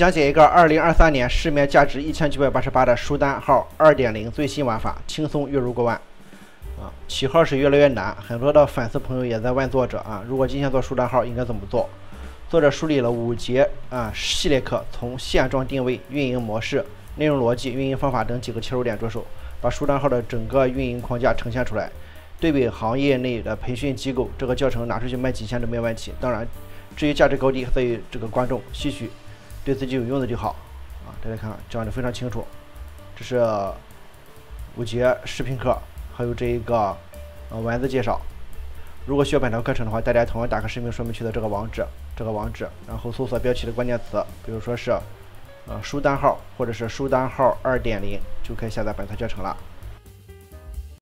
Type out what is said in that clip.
讲解一个二零二三年市面价值一千九百八十八的书单号二点零最新玩法，轻松月入过万。啊，起号是越来越难，很多的粉丝朋友也在问作者啊，如果今天做书单号应该怎么做？作者梳理了五节啊系列课，从现状定位、运营模式、内容逻辑、运营方法等几个切入点着手，把书单号的整个运营框架呈现出来。对比行业内的培训机构，这个教程拿出去卖几千都没问题。当然，至于价值高低，在于这个观众吸取，对自己有用的就好。啊，大家看讲的非常清楚，这是五节视频课。还有这一个呃文字介绍，如果需要本套课程的话，大家同样打开视频说明区的这个网址，这个网址，然后搜索标题的关键词，比如说是呃书单号或者是书单号二点零，就可以下载本套教程了。